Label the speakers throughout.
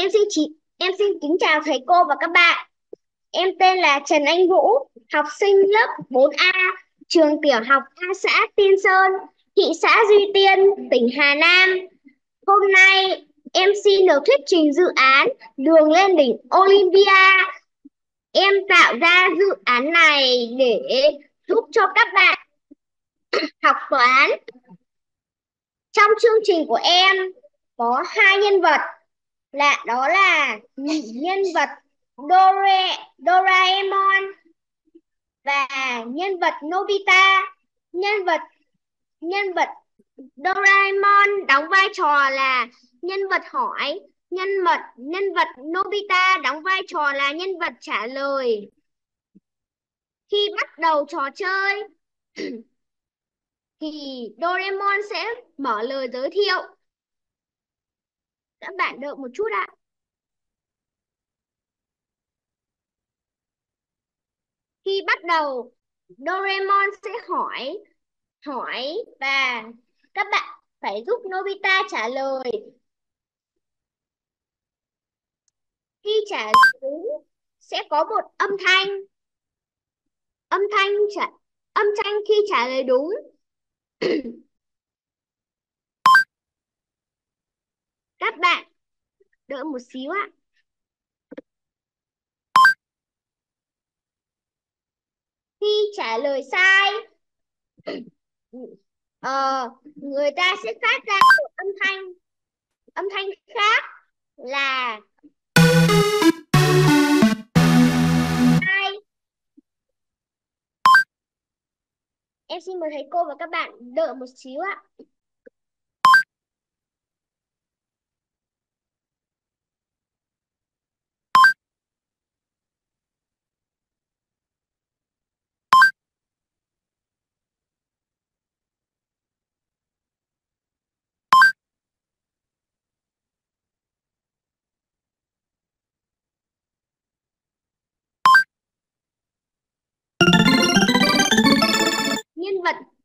Speaker 1: Em xin chị, em xin kính chào thầy cô và các bạn. Em tên là Trần Anh Vũ, học sinh lớp 4A, trường tiểu học A xã Tiên Sơn, thị xã Duy Tiên, tỉnh Hà Nam. Hôm nay em xin được thuyết trình dự án Đường lên đỉnh Olympia. Em tạo ra dự án này để giúp cho các bạn học toán. Trong chương trình của em có hai nhân vật là đó là nhân vật Dore, Doraemon và nhân vật Nobita. Nhân vật nhân vật Doraemon đóng vai trò là nhân vật hỏi, nhân vật nhân vật Nobita đóng vai trò là nhân vật trả lời. Khi bắt đầu trò chơi thì Doraemon sẽ mở lời giới thiệu. Các bạn đợi một chút ạ. Khi bắt đầu, Doraemon sẽ hỏi, hỏi và các bạn phải giúp Nobita trả lời. Khi trả lời đúng, sẽ có một âm thanh. Âm thanh trả âm thanh khi trả lời đúng. Các bạn đợi một xíu ạ. Khi trả lời sai, ờ, người ta sẽ phát ra một âm thanh. Âm thanh khác là sai. Em xin mời thầy cô và các bạn đợi một xíu ạ.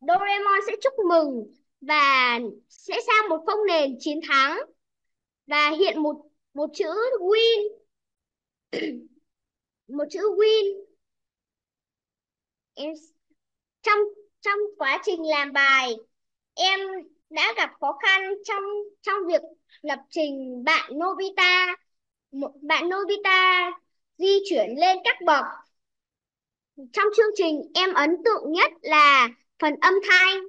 Speaker 1: Doraemon sẽ chúc mừng và sẽ sang một phông nền chiến thắng và hiện một một chữ win. Một chữ win em trong trong quá trình làm bài, em đã gặp khó khăn trong trong việc lập trình bạn Nobita. Bạn Nobita di chuyển lên các bậc trong chương trình, em ấn tượng nhất là phần âm thanh.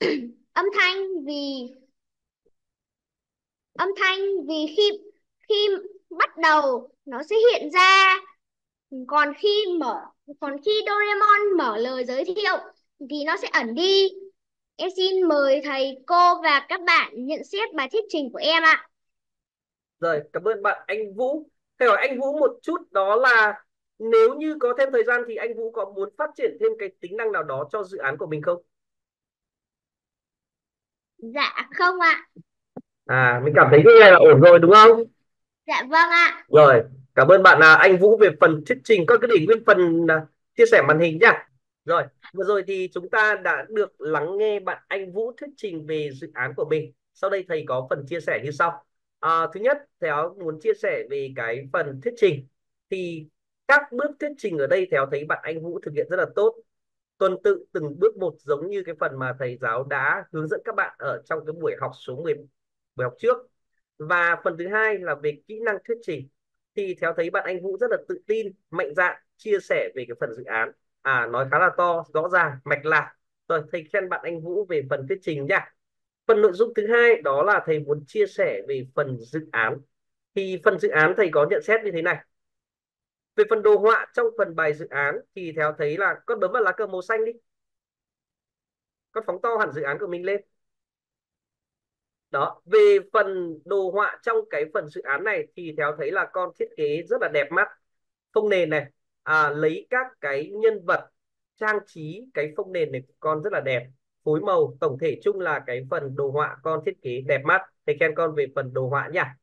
Speaker 1: Âm thanh vì, âm thanh vì khi khi bắt đầu nó sẽ hiện ra. Còn khi mở, còn khi Doraemon mở lời giới thiệu thì nó sẽ ẩn đi. Em xin mời thầy, cô và các bạn nhận xét bài thuyết trình của em ạ.
Speaker 2: Rồi, cảm ơn bạn anh Vũ. Thầy hỏi anh Vũ một chút, đó là nếu như có thêm thời gian thì anh Vũ có muốn phát triển thêm cái tính năng nào đó cho dự án của mình không?
Speaker 1: Dạ không ạ.
Speaker 2: À, mình cảm thấy cái này là ổn rồi đúng không?
Speaker 1: Dạ vâng ạ.
Speaker 2: Rồi, cảm ơn bạn à, anh Vũ về phần thuyết trình. Có cái để nguyên phần à, chia sẻ màn hình nhá. Rồi, vừa rồi thì chúng ta đã được lắng nghe bạn anh Vũ thuyết trình về dự án của mình. Sau đây thầy có phần chia sẻ như sau. À, thứ nhất, thầy muốn chia sẻ về cái phần thuyết trình. Thì các bước thuyết trình ở đây theo thấy bạn anh Vũ thực hiện rất là tốt. Tuần tự từng bước một giống như cái phần mà thầy giáo đã hướng dẫn các bạn ở trong cái buổi học số 10 buổi học trước. Và phần thứ hai là về kỹ năng thuyết trình. Thì theo thấy bạn anh Vũ rất là tự tin, mạnh dạn chia sẻ về cái phần dự án. À nói khá là to, rõ ràng, mạch lạc. Rồi thầy khen bạn anh Vũ về phần thuyết trình nha. Phần nội dung thứ hai đó là thầy muốn chia sẻ về phần dự án. Thì phần dự án thầy có nhận xét như thế này về phần đồ họa trong phần bài dự án thì theo thấy là con bấm vào lá cờ màu xanh đi. Con phóng to hẳn dự án của mình lên. Đó về phần đồ họa trong cái phần dự án này thì theo thấy là con thiết kế rất là đẹp mắt. Phông nền này à, lấy các cái nhân vật trang trí cái phông nền này của con rất là đẹp. Phối màu tổng thể chung là cái phần đồ họa con thiết kế đẹp mắt. Thầy khen con về phần đồ họa nhá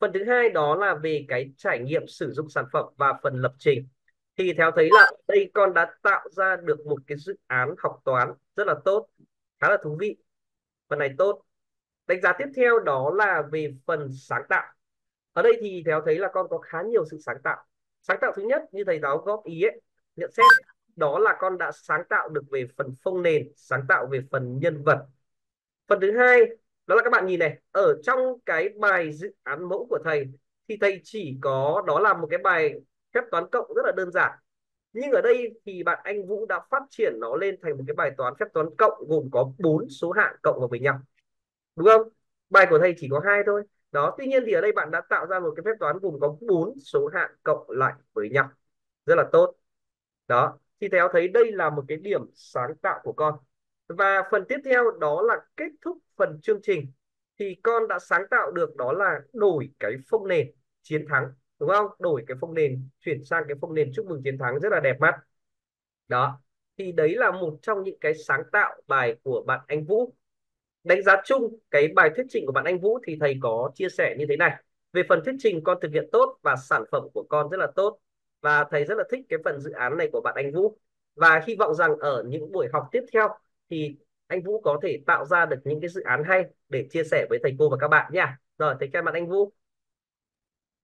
Speaker 2: phần thứ hai đó là về cái trải nghiệm sử dụng sản phẩm và phần lập trình. Thì theo thấy là đây con đã tạo ra được một cái dự án học toán rất là tốt, khá là thú vị. Phần này tốt. Đánh giá tiếp theo đó là về phần sáng tạo. Ở đây thì theo thấy là con có khá nhiều sự sáng tạo. Sáng tạo thứ nhất, như thầy giáo góp ý ấy, nhận xét, đó là con đã sáng tạo được về phần phông nền, sáng tạo về phần nhân vật. Phần thứ hai đó là các bạn nhìn này, ở trong cái bài dự án mẫu của thầy thì thầy chỉ có, đó là một cái bài phép toán cộng rất là đơn giản. Nhưng ở đây thì bạn anh Vũ đã phát triển nó lên thành một cái bài toán phép toán cộng gồm có bốn số hạng cộng vào với nhau. Đúng không? Bài của thầy chỉ có hai thôi. Đó, tuy nhiên thì ở đây bạn đã tạo ra một cái phép toán gồm có bốn số hạng cộng lại với nhau. Rất là tốt. Đó, thì theo thấy đây là một cái điểm sáng tạo của con và phần tiếp theo đó là kết thúc phần chương trình. Thì con đã sáng tạo được đó là đổi cái phông nền chiến thắng, đúng không? Đổi cái phông nền, chuyển sang cái phông nền chúc mừng chiến thắng rất là đẹp mắt. Đó, thì đấy là một trong những cái sáng tạo bài của bạn anh Vũ. Đánh giá chung cái bài thuyết trình của bạn anh Vũ thì thầy có chia sẻ như thế này. Về phần thuyết trình, con thực hiện tốt và sản phẩm của con rất là tốt. Và thầy rất là thích cái phần dự án này của bạn anh Vũ. Và hy vọng rằng ở những buổi học tiếp theo thì anh Vũ có thể tạo ra được những cái dự án hay để chia sẻ với thầy cô và các bạn nha. Rồi, thầy chào bạn anh Vũ.